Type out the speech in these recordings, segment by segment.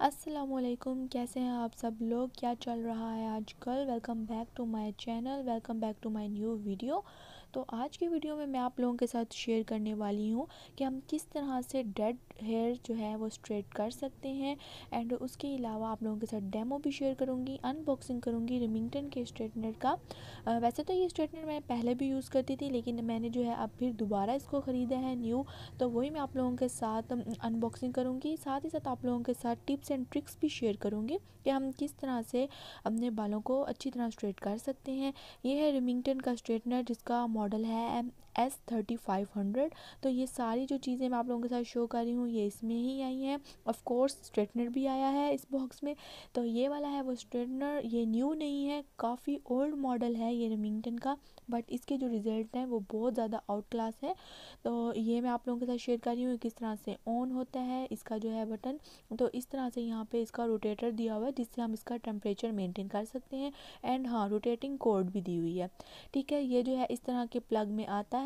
असलकुम कैसे हैं आप सब लोग? क्या चल रहा है आजकल? Welcome back to my channel welcome back to my new video तो आज की वीडियो में मैं आप लोगों के साथ शेयर करने वाली हूँ कि हम किस तरह से डेड हेयर जो है वो स्ट्रेट कर सकते हैं। एंड उसके अलावा आप लोगों के साथ डेमो भी शेयर करूँगी अनबॉक्सिंग करूँगी रिमिंगटन के स्ट्रेटनर का। आ, वैसे तो ये स्ट्रेटनर मैं पहले भी यूज़ करती थी लेकिन मैंने जो है अब फिर दोबारा इसको ख़रीदा है न्यू तो वही मैं आप लोगों के साथ अनबॉक्सिंग करूँगी। साथ ही साथ आप लोगों के साथ टिप्स एंड ट्रिक्स भी शेयर करूँगी कि हम किस तरह से अपने बालों को अच्छी तरह स्ट्रेट कर सकते हैं। ये है रिमिंगटन का स्ट्रेटनर जिसका मॉडल है एस थर्टी फाइव हंड्रेड तो ये सारी जो चीज़ें मैं आप लोगों के साथ शो कर रही हूँ, ये इसमें ही आई हैं। ऑफ़ कोर्स स्ट्रेटनर भी आया है इस बॉक्स में। तो ये वाला है वो स्ट्रेटनर ये न्यू नहीं है, काफ़ी ओल्ड मॉडल है ये रिमिंगटन का बट इसके जो रिज़ल्ट हैं वो बहुत ज़्यादा आउट क्लास है। तो ये मैं आप लोगों के साथ शेयर कर रही हूँ किस तरह से ऑन होता है इसका जो है बटन तो इस तरह से यहाँ पे इसका रोटेटर दिया हुआ है, जिससे हम इसका टेम्परेचर मेंटेन कर सकते हैं। एंड हाँ रोटेटिंग कोड भी दी हुई है। ठीक है, ये जो है इस तरह के प्लग में आता है।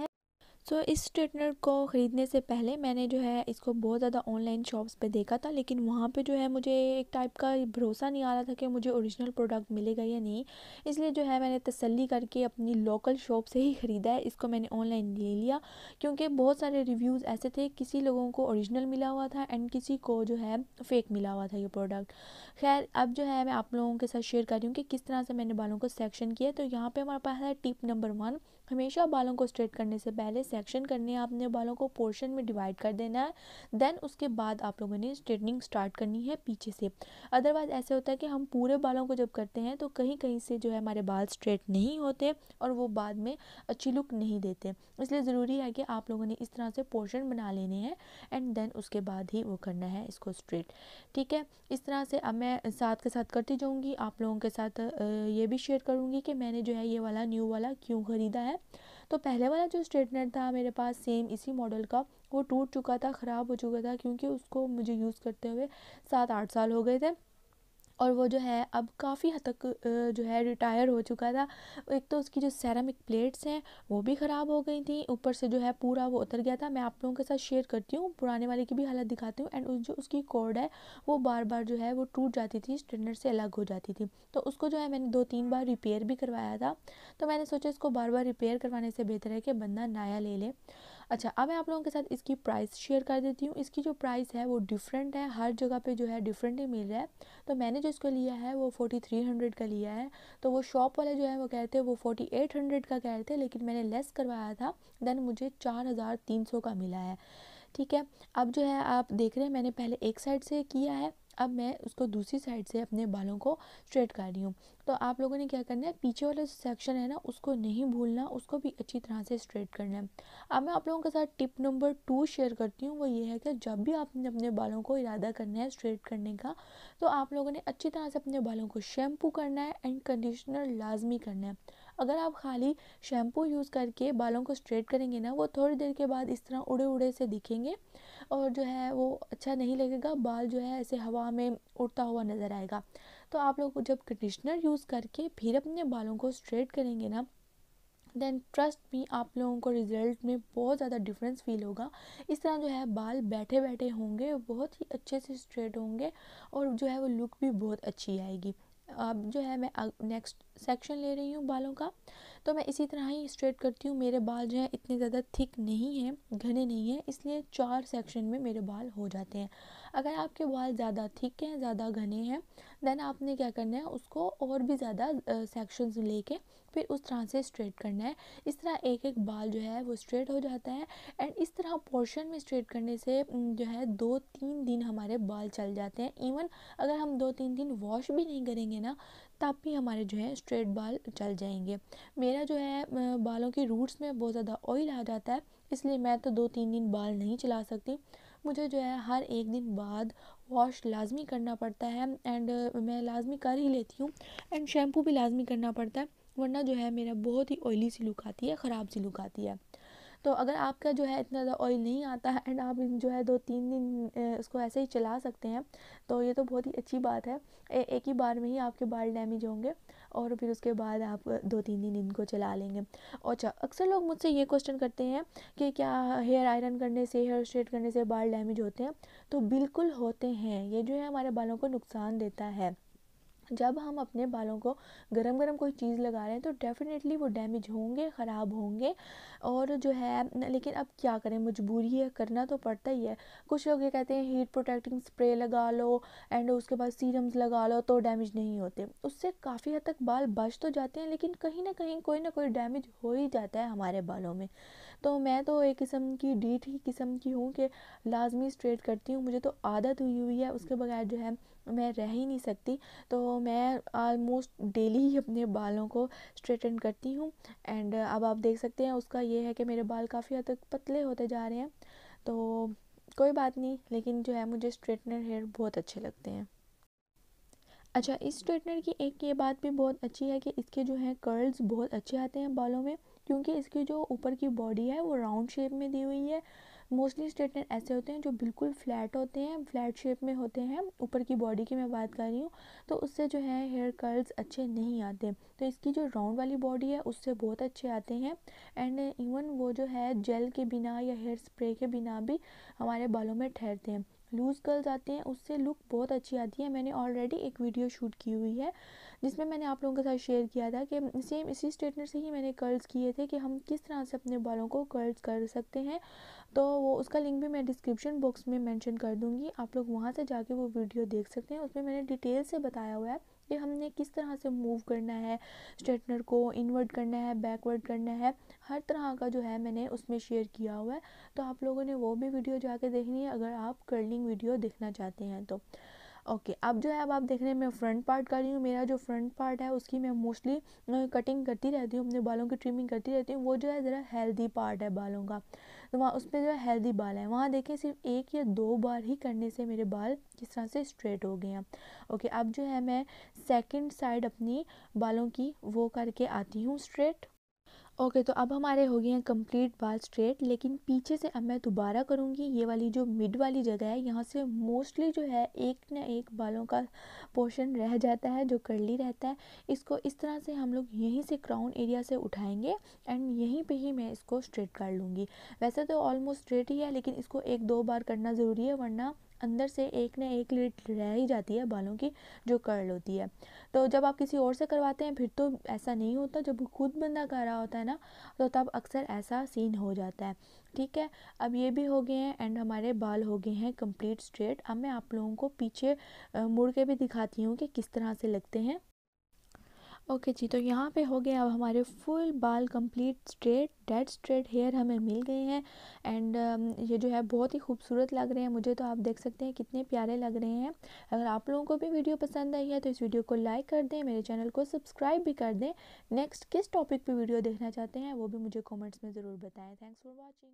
सो so, इस स्ट्रेटनर को ख़रीदने से पहले मैंने जो है इसको बहुत ज़्यादा ऑनलाइन शॉप्स पे देखा था लेकिन वहाँ पे जो है मुझे एक टाइप का भरोसा नहीं आ रहा था कि मुझे ओरिजिनल प्रोडक्ट मिलेगा या नहीं। इसलिए जो है मैंने तसल्ली करके अपनी लोकल शॉप से ही ख़रीदा है इसको मैंने ऑनलाइन ले लिया क्योंकि बहुत सारे रिव्यूज़ ऐसे थे किसी लोगों को ओरिजिनल मिला हुआ था एंड किसी को जो है फ़ेक मिला हुआ था ये प्रोडक्ट खैर अब जो है मैं आप लोगों के साथ शेयर कर रही हूँ कि किस तरह से मैंने बालों को सेक्शन किया तो यहाँ पर हमारे पास है टिप नंबर वन हमेशा बालों को स्ट्रेट करने से पहले सेक्शन करने आपने बालों को पोर्शन में डिवाइड कर देना है। देन उसके बाद आप लोगों ने स्ट्रेटनिंग स्टार्ट करनी है पीछे से। अदरवाइज़ ऐसे होता है कि हम पूरे बालों को जब करते हैं तो कहीं कहीं से जो है हमारे बाल स्ट्रेट नहीं होते और वो बाद में अच्छी लुक नहीं देते। इसलिए ज़रूरी है कि आप लोगों ने इस तरह से पोर्शन बना लेने हैं एंड देन उसके बाद ही वो करना है इसको स्ट्रेट। ठीक है? इस तरह से अब मैं साथ के साथ करती जाऊँगी। आप लोगों के साथ ये भी शेयर करूँगी कि मैंने जो है ये वाला, न्यू वाला क्यों ख़रीदा है। तो पहले वाला जो स्ट्रेटनर था मेरे पास सेम इसी मॉडल का, वो टूट चुका था, ख़राब हो चुका था, क्योंकि उसको मुझे यूज़ करते हुए सात आठ साल हो गए थे। और वो जो है अब काफ़ी हद तक जो है रिटायर हो चुका था। एक तो उसकी जो सैरामिक प्लेट्स हैं, वो भी ख़राब हो गई थी। ऊपर से जो है पूरा वो उतर गया था। मैं आप लोगों के साथ शेयर करती हूँ, पुराने वाले की भी हालत दिखाती हूँ। एंड उस जो उसकी कॉर्ड है, वो बार बार जो है वो टूट जाती थी स्टैंडर्ड से अलग हो जाती थी। तो उसको जो है मैंने दो तीन बार रिपेयर भी करवाया था। तो मैंने सोचा इसको बार बार रिपेयर करवाने से बेहतर है कि बंदा नया ले ले। अच्छा अब मैं आप लोगों के साथ इसकी प्राइस शेयर कर देती हूँ। इसकी जो प्राइस है वो डिफरेंट है, हर जगह पे जो है डिफरेंट ही मिल रहा है। तो मैंने जो इसको लिया है वो फोर्टी थ्री हंड्रेड का लिया है। तो वो शॉप वाले जो है वो कहते हैं वो फोर्टी एट हंड्रेड का कह रहे थे, लेकिन मैंने लेस करवाया था देन मुझे चार हज़ार तीन सौ का मिला है। ठीक है, अब जो है आप देख रहे हैं मैंने पहले एक साइड से किया है। अब मैं उसको दूसरी साइड से अपने बालों को स्ट्रेट कर रही हूँ। तो आप लोगों ने क्या करना है, पीछे वाला सेक्शन है ना, उसको नहीं भूलना, उसको भी अच्छी तरह से स्ट्रेट करना है। अब मैं आप लोगों के साथ टिप नंबर टू शेयर करती हूँ, वो ये है कि जब भी आपने अपने बालों को इरादा करना है स्ट्रेट करने का तो आप लोगों ने अच्छी तरह से अपने बालों को शैम्पू करना है एंड कंडीशनर लाजमी करना है। अगर आप खाली शैम्पू यूज़ करके बालों को स्ट्रेट करेंगे ना, वो थोड़ी देर के बाद इस तरह उड़े उड़े से दिखेंगे और जो है वो अच्छा नहीं लगेगा, बाल जो है ऐसे हवा में उड़ता हुआ नज़र आएगा। तो आप लोग जब कंडीशनर यूज़ करके फिर अपने बालों को स्ट्रेट करेंगे ना देन ट्रस्ट मी आप लोगों को रिज़ल्ट में बहुत ज़्यादा डिफरेंस फील होगा। इस तरह जो है बाल बैठे बैठे होंगे, बहुत ही अच्छे से स्ट्रेट होंगे और जो है वो लुक भी बहुत अच्छी आएगी। अब जो है मैं नेक्स्ट सेक्शन ले रही हूँ बालों का। तो मैं इसी तरह ही स्ट्रेट करती हूँ। मेरे बाल जो है इतने ज़्यादा थिक नहीं हैं, घने नहीं हैं, इसलिए चार सेक्शन में मेरे बाल हो जाते हैं। अगर आपके बाल ज़्यादा थिक हैं, ज़्यादा घने हैं देन आपने क्या करना है, उसको और भी ज़्यादा सेक्शंस लेके फिर उस तरह से स्ट्रेट करना है। इस तरह एक एक बाल जो है वो स्ट्रेट हो जाता है एंड इस तरह पोर्शन में स्ट्रेट करने से जो है दो तीन दिन हमारे बाल चल जाते हैं। इवन अगर हम दो तीन दिन वॉश भी नहीं करेंगे ना तब भी हमारे जो है स्ट्रेट बाल चल जाएँगे। मेरा जो है बालों की रूट्स में बहुत ज़्यादा ऑयल आ जाता है, इसलिए मैं तो दो तीन दिन बाल नहीं चला सकती। मुझे जो है हर एक दिन बाद वॉश लाजमी करना पड़ता है एंड मैं लाजमी कर ही लेती हूँ एंड शैम्पू भी लाजमी करना पड़ता है, वरना जो है मेरा बहुत ही ऑयली सी लुक आती है, ख़राब सी लुक आती है। तो अगर आपका जो है इतना ज़्यादा ऑयल नहीं आता है एंड आप जो है दो तीन दिन उसको ऐसे ही चला सकते हैं तो ये तो बहुत ही अच्छी बात है। एक ही बार में ही आपके बाल डैमेज होंगे और फिर उसके बाद आप दो तीन दिन इनको चला लेंगे। अच्छा अक्सर लोग मुझसे ये क्वेश्चन करते हैं कि क्या हेयर आयरन करने से हेयर स्ट्रेट करने से बाल डैमेज होते हैं? तो बिल्कुल होते हैं। ये जो है हमारे बालों को नुकसान देता है। जब हम अपने बालों को गरम गरम कोई चीज़ लगा रहे हैं तो डेफ़िनेटली वो डैमेज होंगे, ख़राब होंगे। और जो है, लेकिन अब क्या करें? मजबूरी है, करना तो पड़ता ही है। कुछ लोग ये कहते हैं हीट प्रोटेक्टिंग स्प्रे लगा लो एंड उसके बाद सीरम्स लगा लो तो डैमेज नहीं होते। उससे काफ़ी हद तक बाल बच तो जाते हैं, लेकिन कहीं ना कहीं, कोई ना कोई डैमेज हो ही जाता है हमारे बालों में। तो मैं तो एक किस्म की डीट ही किस्म की हूँ कि लाजमी स्ट्रेट करती हूँ। मुझे तो आदत हुई हुई है। उसके बगैर जो है मैं रह ही नहीं सकती। तो मैं आलमोस्ट डेली ही अपने बालों को स्ट्रेटन करती हूँ। एंड अब आप देख सकते हैं, उसका ये है कि मेरे बाल काफ़ी हद तक पतले होते जा रहे हैं। तो कोई बात नहीं, लेकिन जो है मुझे स्ट्रेटनर हेयर बहुत अच्छे लगते हैं। अच्छा इस स्ट्रेटनर की एक ये बात भी बहुत अच्छी है कि इसके जो हैं कर्ल्स बहुत अच्छे आते हैं बालों में, क्योंकि इसकी जो ऊपर की बॉडी है वो राउंड शेप में दी हुई है। मोस्टली स्ट्रेटनर ऐसे होते हैं जो बिल्कुल फ्लैट होते हैं, फ्लैट शेप में होते हैं, ऊपर की बॉडी की मैं बात कर रही हूँ तो उससे जो है हेयर कर्ल्स अच्छे नहीं आते। तो इसकी जो राउंड वाली बॉडी है, उससे बहुत अच्छे आते हैं। एंड इवन वो जो है जेल के बिना या हेयर स्प्रे के बिना भी हमारे बालों में ठहरते हैं। लूज़ गर्ल्स आते हैं, उससे लुक बहुत अच्छी आती है। मैंने ऑलरेडी एक वीडियो शूट की हुई है, जिसमें मैंने आप लोगों के साथ शेयर किया था कि सेम इसी स्ट्रेटनर से ही मैंने कर्ल्स किए थे कि हम किस तरह से अपने बालों को कर्ल्स कर सकते हैं। तो वो, उसका लिंक भी मैं डिस्क्रिप्शन बॉक्स में मैंशन कर दूँगी, आप लोग वहाँ से जाके वो वीडियो देख सकते हैं। उसमें मैंने डिटेल से बताया हुआ है कि हमने किस तरह से मूव करना है स्ट्रेटनर को इन्वर्ट करना है बैकवर्ड करना है, हर तरह का जो है मैंने उसमें शेयर किया हुआ है। तो आप लोगों ने वो भी वीडियो जाके देखनी है, अगर आप कर्लिंग वीडियो देखना चाहते हैं तो। ओके अब जो है, अब आप देख रहे हैं, मैं फ्रंट पार्ट कर रही हूँ। मेरा जो फ्रंट पार्ट है, उसकी मैं मोस्टली कटिंग करती रहती हूँ, अपने बालों की ट्रिमिंग करती रहती हूँ। वो जो है, ज़रा हेल्दी पार्ट है बालों का। तो वहाँ, उस पर जो है हेल्दी बाल है। वहाँ देखें, सिर्फ़ एक या दो बार ही करने से मेरे बाल किस तरह से स्ट्रेट हो गए हैं। ओके अब जो है, मैं सेकेंड साइड अपनी बालों की वो करके आती हूँ स्ट्रेट ओके तो अब हमारे हो गए हैं कंप्लीट बाल स्ट्रेट लेकिन पीछे से अब मैं दोबारा करूँगी, ये वाली जो मिड वाली जगह है, यहाँ से मोस्टली जो है एक ना एक बालों का पोर्शन रह जाता है, जो करली रहता है। इसको इस तरह से हम लोग यहीं से क्राउन एरिया से उठाएँगे एंड यहीं पे ही मैं इसको स्ट्रेट कर लूँगी। वैसे तो ऑलमोस्ट स्ट्रेट ही है, लेकिन इसको एक दो बार करना ज़रूरी है, वरना अंदर से एक ना एक लीड रह ही जाती है बालों की, जो कर्ल होती है। तो जब आप किसी और से करवाते हैं, फिर तो ऐसा नहीं होता। जब खुद बंदा कर रहा होता है ना तो तब अक्सर ऐसा सीन हो जाता है। ठीक है? अब ये भी हो गए हैं एंड हमारे बाल हो गए हैं कंप्लीट स्ट्रेट अब मैं आप लोगों को पीछे मुड़ के भी दिखाती हूँ कि किस तरह से लगते हैं। ओके जी तो यहाँ पे हो गए अब हमारे फुल बाल complete straight dead straight hair हमें मिल गए हैं। एंड um, ये जो है बहुत ही खूबसूरत लग रहे हैं। मुझे तो आप देख सकते हैं कितने प्यारे लग रहे हैं। अगर आप लोगों को भी वीडियो पसंद आई है तो इस वीडियो को लाइक कर दें मेरे चैनल को सब्सक्राइब भी कर दें। नेक्स्ट किस टॉपिक पर वीडियो देखना चाहते हैं वो भी मुझे कॉमेंट्स में ज़रूर बताएँ। Thanks for watching